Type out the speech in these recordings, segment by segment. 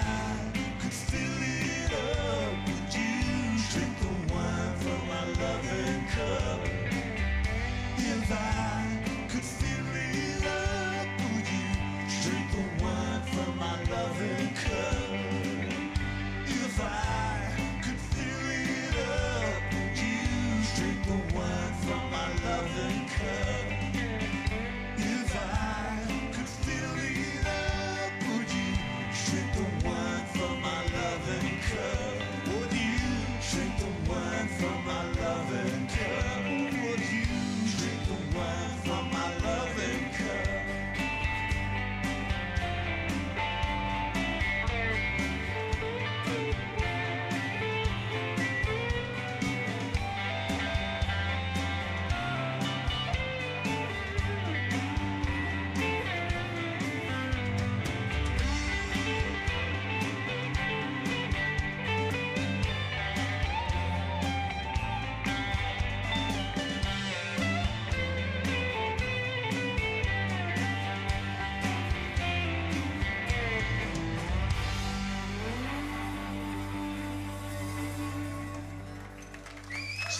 If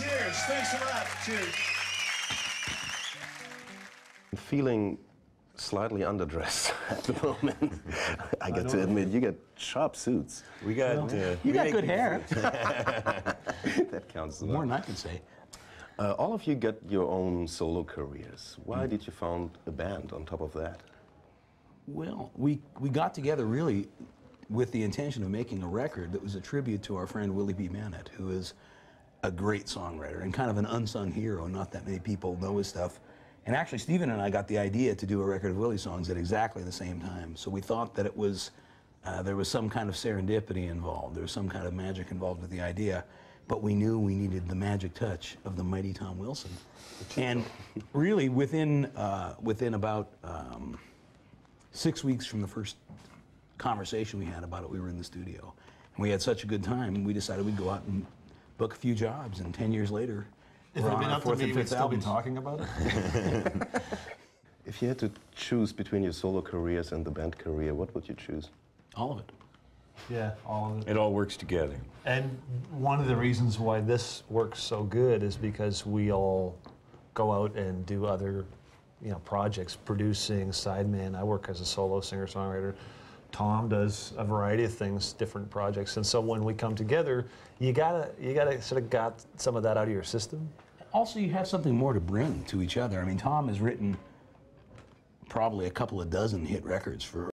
Cheers. Thanks a lot. Cheers. Feeling slightly underdressed at the moment. I get to admit, you get sharp suits. We got. uh, You got good hair. that counts as More than I can say. Uh, all of you got your own solo careers. Why did you found a band on top of that? Well, we, we got together really with the intention of making a record that was a tribute to our friend Willie P. Bennett, who is a great songwriter and kind of an unsung hero. Not that many people know his stuff. And actually, Stephen and I got the idea to do a record of Willie songs at exactly the same time. So we thought that it was, uh, there was some kind of serendipity involved. There was some kind of magic involved with the idea. But we knew we needed the magic touch of the mighty Tom Wilson. And really, within, uh, within about um, six weeks from the first conversation we had about it, we were in the studio. And we had such a good time, we decided we'd go out and book a few jobs. And 10 years later, If we're it had on been our up to me, and we'd fifth still be talking about it. If you had to choose between your solo careers and the band career, what would you choose? All of it. Yeah, all of it. It all works together. And one of the reasons why this works so good is because we all go out and do other, you know, projects, producing, sideman. I work as a solo singer-songwriter. Tom does a variety of things, different projects, and so when we come together, you gotta you gotta sort of got some of that out of your system. Also, you have something more to bring to each other. I mean, Tom has written probably a couple of dozen hit records for